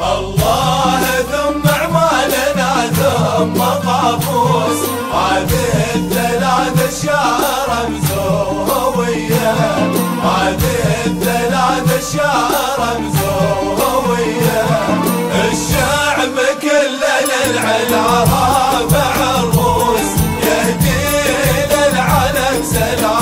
الله ذم أعمالنا ذم قابوس هذه الثلاث اشياء رمز هويه هذه الثلاث اشياء رمز هويه الشعب كله للعلا بعروس يهدي للعلم سلام.